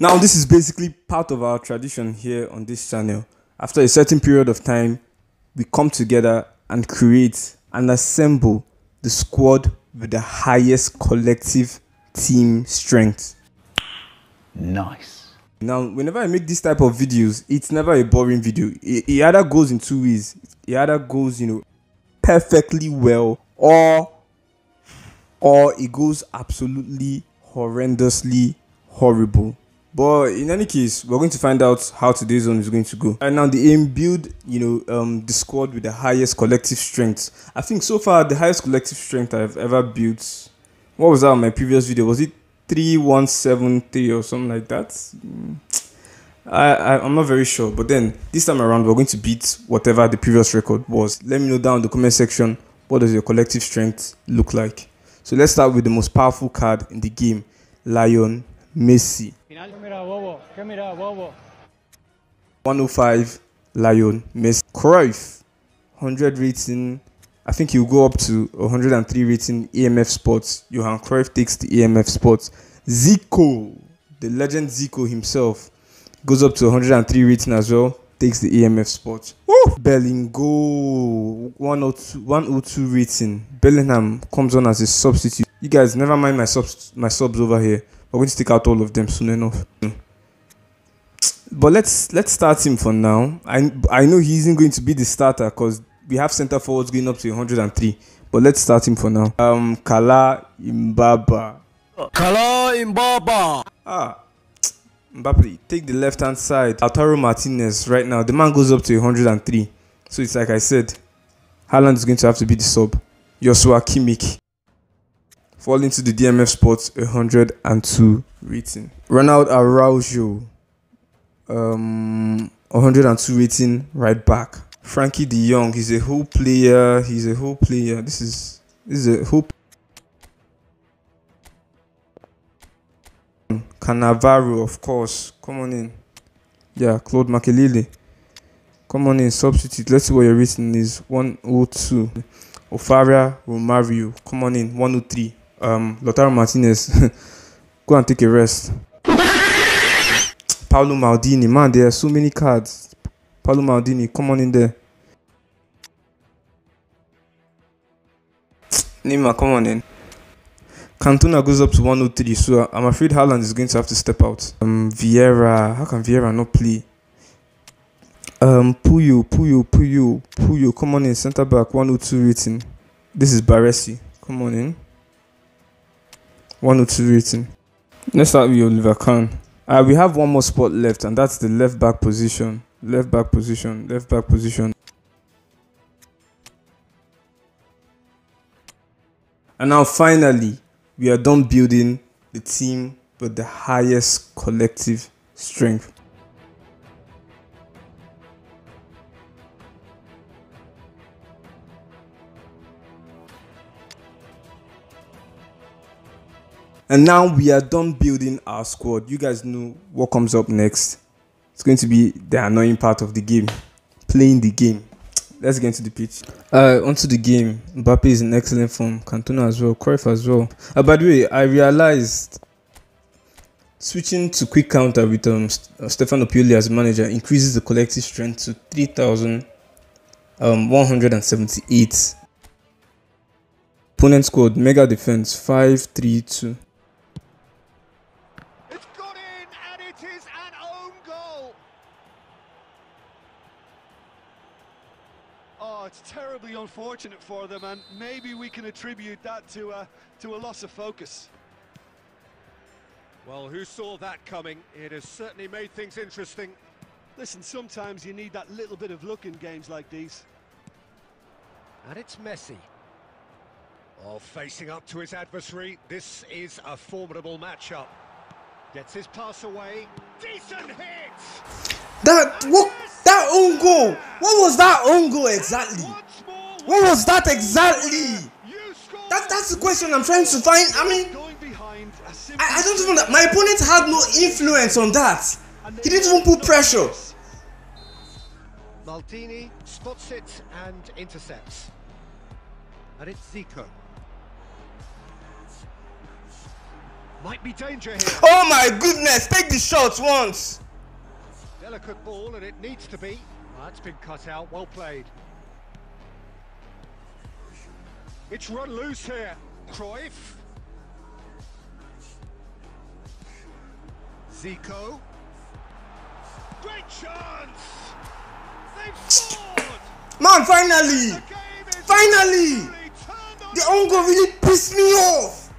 Now, this is basically part of our tradition here on this channel. After a certain period of time, we come together and create and assemble the squad with the highest collective team strength. Nice. Now, whenever I make this type of videos, it's never a boring video. It, it either goes in two ways. It either goes, you know, perfectly well or or it goes absolutely horrendously horrible. But in any case, we're going to find out how today's zone is going to go. And now the aim build, you know, um, the squad with the highest collective strength. I think so far the highest collective strength I've ever built. What was that on my previous video? Was it three one seven three or something like that? Mm. I, I I'm not very sure. But then this time around we're going to beat whatever the previous record was. Let me know down in the comment section what does your collective strength look like. So let's start with the most powerful card in the game, Lion Messi. 105 Lion Miss Cruyff, 100 rating. I think he'll go up to 103 rating EMF spots. Johan Cruyff takes the EMF spots. Zico, the legend Zico himself, goes up to 103 rating as well. Takes the EMF spot. Woo! Bellingo, 102, 102 rating. Bellingham comes on as a substitute. You guys, never mind my subs, my subs over here. We're going to take out all of them soon enough. But let's let's start him for now. I I know he isn't going to be the starter because we have centre forwards going up to 103. But let's start him for now. Um, Kala Imbaba. Kala Imbaba. Ah, Mbappe, take the left hand side. Lautaro Martinez right now. The man goes up to 103. So it's like I said, Haaland is going to have to be the sub. Joshua Kimmich fall into the DMF spots 102 rating. Ronald Araujo, um, 102 rating right back. Frankie De Jong, he's a whole player. He's a whole player. This is this is a whole. Cannavaro, of course. Come on in. Yeah, Claude Makelele. Come on in, substitute. Let's see what your rating is. 102. Ofaria Romario. Come on in. 103 um, Lautaro Martinez, go and take a rest. Paolo Maldini, man, there are so many cards. Paolo Maldini, come on in there. Nima, come on in. Cantona goes up to 103, so I'm afraid Haaland is going to have to step out. Um, Vieira, how can Vieira not play? Um, Puyo, Puyo, Puyo, Puyo, come on in, centre back, 102 rating. This is Baresi, come on in. 102 rating. Let's start with Oliver Kahn. Uh, we have one more spot left, and that's the left back position. Left back position. Left back position. And now, finally, we are done building the team with the highest collective strength. And now we are done building our squad. You guys know what comes up next. It's going to be the annoying part of the game, playing the game. Let's get into the pitch. Uh, onto the game. Mbappe is in excellent form. Cantona as well. Cruyff as well. Uh, by the way, I realized switching to quick counter with um, uh, Stefano Pioli as manager increases the collective strength to 3,178. Um, Opponent scored mega defense 5 3 2. Unfortunate for them, and maybe we can attribute that to a, to a loss of focus. Well, who saw that coming? It has certainly made things interesting. Listen, sometimes you need that little bit of luck in games like these. And it's Messi. Oh, facing up to his adversary, this is a formidable matchup. Gets his pass away. Decent hit! That what that own goal? What was that own goal exactly? What was that exactly? That that's the question I'm trying to find. I mean, I, I don't even. My opponent had no influence on that. He didn't even put pressure. Maldini spots it and intercepts. And it's Zico. Might be danger here. Oh my goodness! Take the shot once. Delicate ball, and it needs to be. That's been cut out. Well played. It's run loose here. Cruyff. Zico. Great chance! They've scored! Man, finally! The Finally! really turned on The own goal really pissed me off.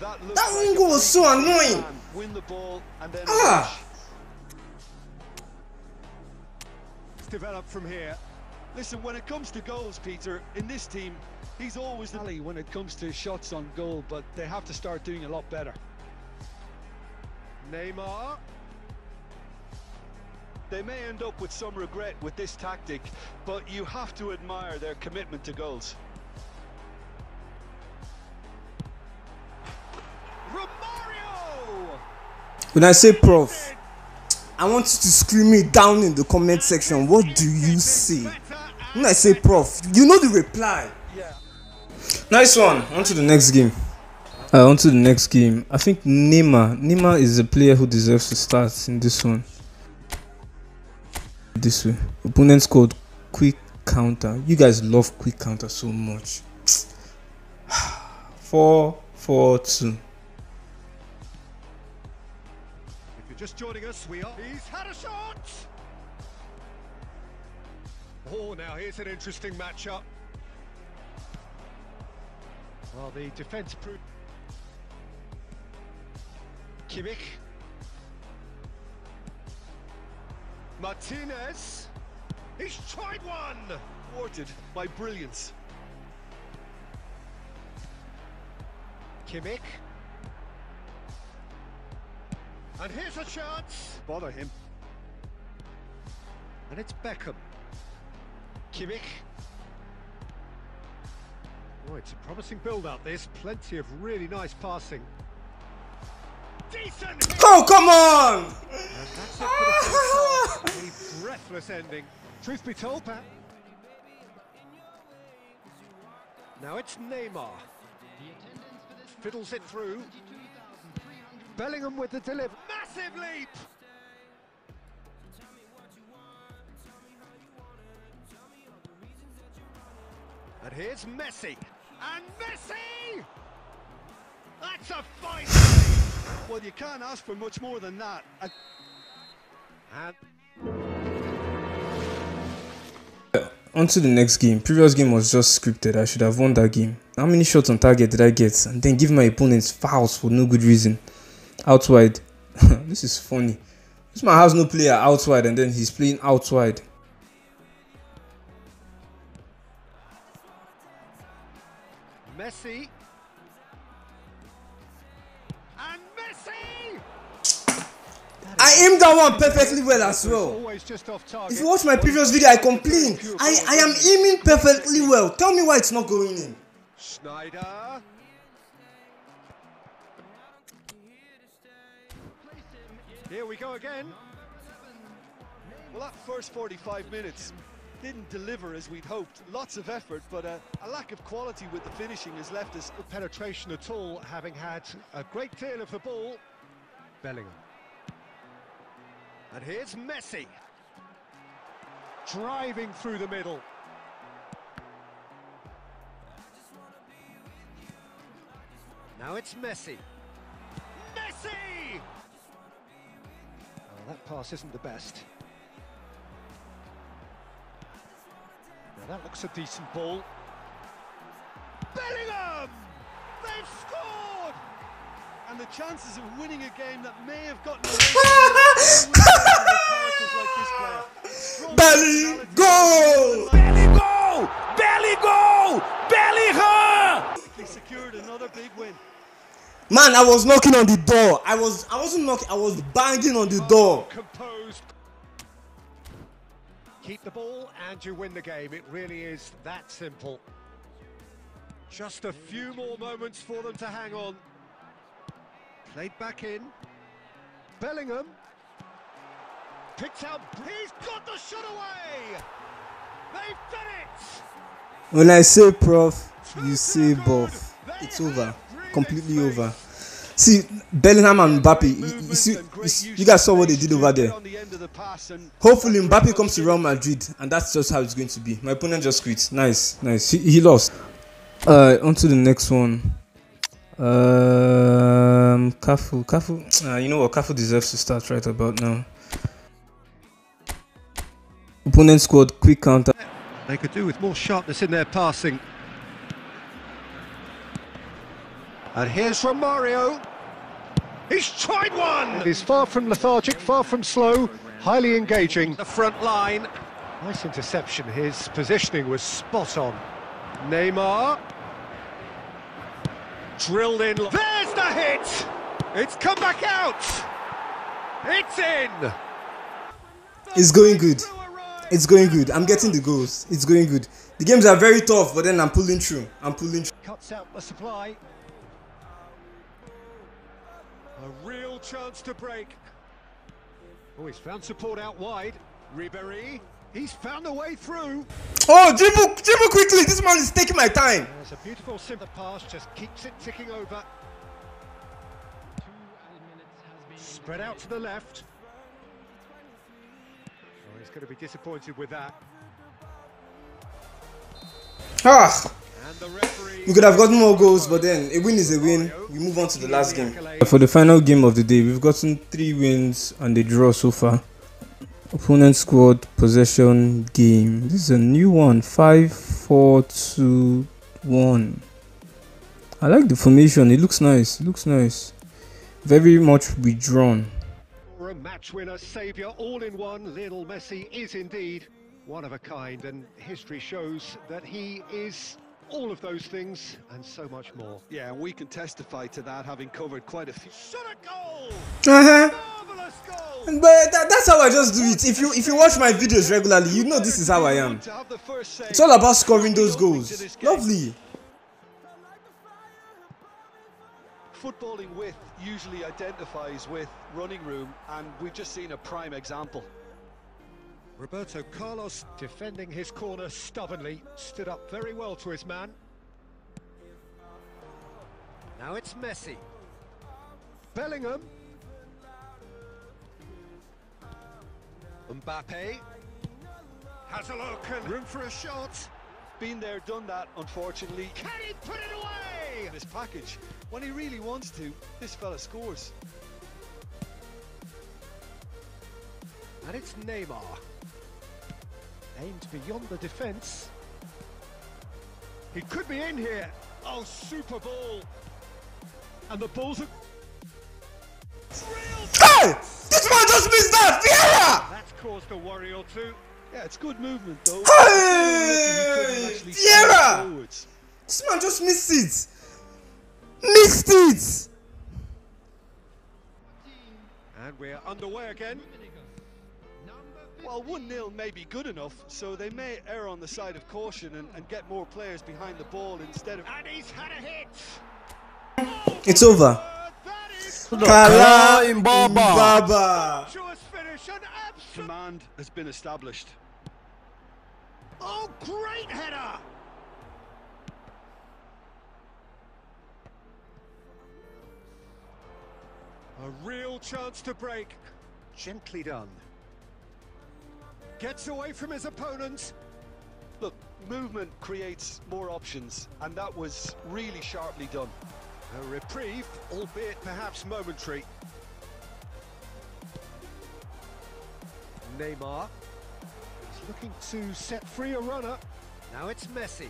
That, That own goal was so annoying. Win the ball and then Ah. It's developed from here. Listen, when it comes to goals, Peter, in this team, he's always the alley when it comes to shots on goal, but they have to start doing a lot better. Neymar. They may end up with some regret with this tactic, but you have to admire their commitment to goals. Romario! When I say prof, I want you to scream it down in the comment section. What do you say? When I say prof, you know the reply. Nice one. On to the next game. Uh, on to the next game. I think Neymar. Neymar is a player who deserves to start in this one. This way. Opponent scored quick counter. You guys love quick counter so much. Four, four, two. If you're just joining us, we are. He's had a shot! Oh, now here's an interesting matchup. Well, the defence proved. Kimmich. Martinez. He's tried one! Thwarted by brilliance. Kimmich. And here's a chance. Bother him. And it's Beckham. Kimmich. Oh, it's a promising build-up. There's plenty of really nice passing. Decent! Oh, come on! That's it for the first half. A breathless ending. Truth be told, Pat. Now it's Neymar. Fiddles it through. Bellingham with the deliver. Massive leap! And here's Messi. And Messi! That's a fine save! Well, you can't ask for much more than that. A And On to the next game. Previous game was just scripted. I should have won that game. How many shots on target did I get? And then give my opponents fouls for no good reason. Outside. this is funny. This man has no player outside and then he's playing outside. Messi. And Messi! I aim that one perfectly well as well. Always just off target. If you watch my previous video, I complain. I, I am aiming perfectly well. Tell me why it's not going in. Schneider. Here we go again. Well, that first 45 minutes didn't deliver as we'd hoped. Lots of effort, but uh, a lack of quality with the finishing has left us. Penetration at all, having had a great deal of the ball. Bellingham. And here's Messi. Driving through the middle. Now it's Messi. Messi! Oh, that pass isn't the best. That looks a decent ball. Bellingham! They've scored! And the chances of winning a game that may have gotten away from characters like this player. Belly goal! Belly go! Belly go! Belly! He secured another big win. Man, I was knocking on the door. I was I wasn't knocking, I was banging on the door. Composed. Keep the ball and you win the game. It really is that simple. Just a few more moments for them to hang on. Played back in. Bellingham. Picked out. He's got the shot away! They've done it! When I say prof, you say buff. It's over. Completely over. See, Bellingham and Mbappe, you, you see, you, great see- use you of guys saw what they did over there. on the end of the pass and Hopefully, and Mbappe comes to Real. Madrid, and that's just how it's going to be. My opponent just quit. Nice, nice. He, he lost. Uh, on to the next one. Um, Cafu, Cafu. Uh, you know what? Cafu deserves to start right about now. Opponent scored quick counter. They could do with more sharpness in their passing. And here's Romario. He's tried one! He's far from lethargic, far from slow, highly engaging. The front line. Nice interception. His positioning was spot on. Neymar. Drilled in. There's the hit! It's come back out! It's in! It's going good. It's going good. I'm getting the goals. It's going good. The games are very tough, but then I'm pulling through. I'm pulling through. Cuts out the supply. A real chance to break. Oh, he's found support out wide. Ribery, he's found a way through. Oh, dribble, dribble quickly. This man is taking my time. There's a beautiful simple pass, just keeps it ticking over. Spread out to the left. Oh, he's going to be disappointed with that. Ah, And the referee. We could have gotten more goals, but then a win is a win. We move on to the last game. For the final game of the day, we've gotten three wins and a draw so far. Opponent squad possession game. This is a new one. Five, four, two, one. I like the formation. It looks nice. It looks nice. Very much withdrawn. For a match winner, saviour, all in one, Lionel Messi is indeed one of a kind, and history shows that he is all of those things and so much more. Yeah, and we can testify to that, having covered quite a few. Shot a goal! Uh huh. But that, that's how I just do it. If you if you watch my videos regularly, you know this is how I am. To have the first save. It's all about scoring those goals. to this game. Lovely. Footballing with usually identifies with running room, and we've just seen a prime example. Roberto Carlos defending his corner stubbornly, stood up very well to his man. Now it's Messi. Bellingham. Mbappe. Has a look and room for a shot. Been there, done that, unfortunately. Can he put it away? This package, when he really wants to, this fella scores. And it's Neymar. Aimed beyond the defence. He could be in here. Oh, super ball. And the ball's a... Hey! This man just missed that! Vieira! That's caused a worry or two. Yeah, it's good movement though. Hey! He couldn't actually Vieira! This man just missed it! Missed it! And we're underway again. Well, 1 0 may be good enough, so they may err on the side of caution and, and get more players behind the ball instead of. And he's had a hit. It's over. That is Kala Mbaba. virtuous finish. An absolute... Command has been established. Oh, great header. A real chance to break. Gently done. Gets away from his opponent. Look, movement creates more options, and that was really sharply done. A reprieve, albeit perhaps momentary. Neymar. He's looking to set free a runner. Now it's Messi.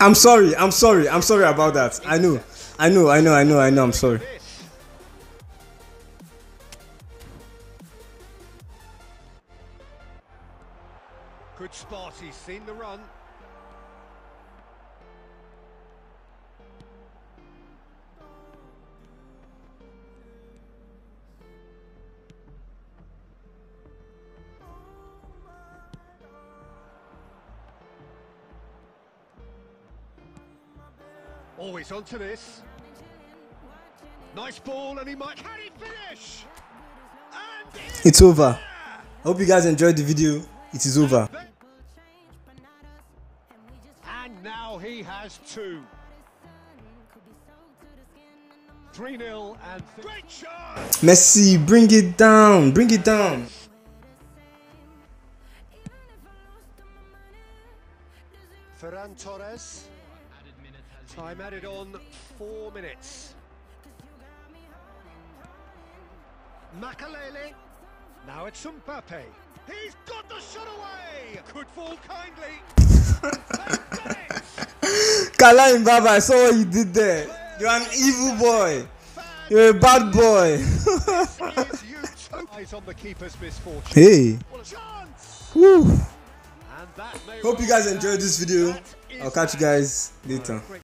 I'm sorry, I'm sorry, I'm sorry about that. I know, I know, I know, I know, I know, I'm sorry. Spot, he's seen the run. Oh, Always onto this. Nice ball, and he might. Can he finish? It's over. Hope you guys enjoyed the video. It is over. He has two. 3 0 and. Great shot! Messi, bring it down, bring it down. Ferran Torres. Time added on four minutes. Makelele. Now it's Mbappe. He's got the shot away. Could fall kindly. Done it. I saw what you did there. You're an evil boy. You're a bad boy. Hey. May Hope you guys enjoyed this video. I'll catch you guys later.